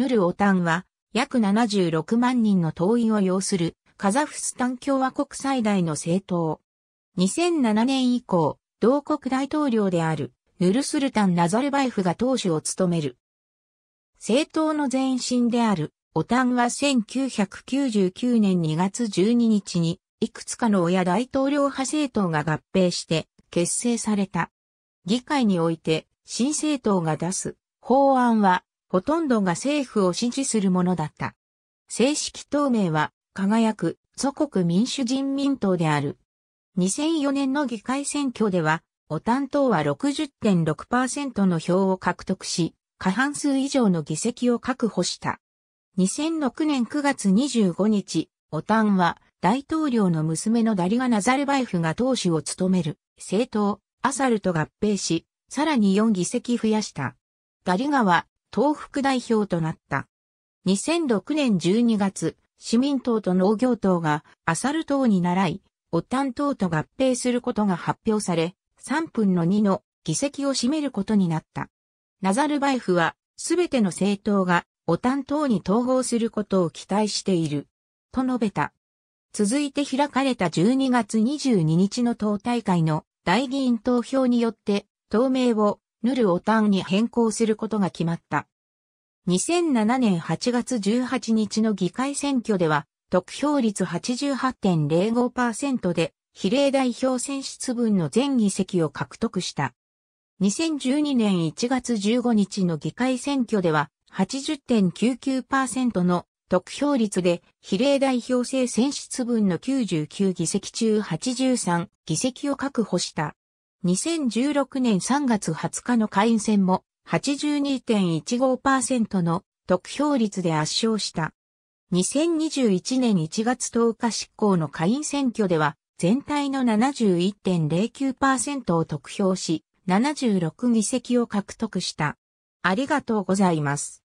ヌルオタンは約76万人の党員を要するカザフスタン共和国最大の政党。2007年以降、同国大統領であるヌルスルタン・ナザルバイフが党首を務める。政党の前身であるオタンは1999年2月12日にいくつかの親大統領派政党が合併して結成された。議会において新政党が出す法案はほとんどが政府を支持するものだった。正式党名は輝く祖国民主人民党である。2004年の議会選挙では、オタン党は60.6%の票を獲得し、過半数以上の議席を確保した。2006年9月25日、オタンは大統領の娘のダリガ・ナザルバイフが党首を務める政党アサルと合併し、さらに4議席増やした。ダリガは党副代表となった。2006年12月、市民党と農業党がアサル党に倣い、オタン党と合併することが発表され、3分の2の議席を占めることになった。ナザルバイフは、すべての政党がオタン党に統合することを期待している。と述べた。続いて開かれた12月22日の党大会の大議員投票によって党名をヌルオタンに変更することが決まった。2007年8月18日の議会選挙では得票率88.05%で比例代表選出分の全議席を獲得した。2012年1月15日の議会選挙では80.99%の得票率で比例代表制選出分の99議席中83議席を確保した。2016年3月20日の下院選も82.15%の得票率で圧勝した。2021年1月10日執行の下院選挙では全体の71.09%を得票し76議席を獲得した。ありがとうございます。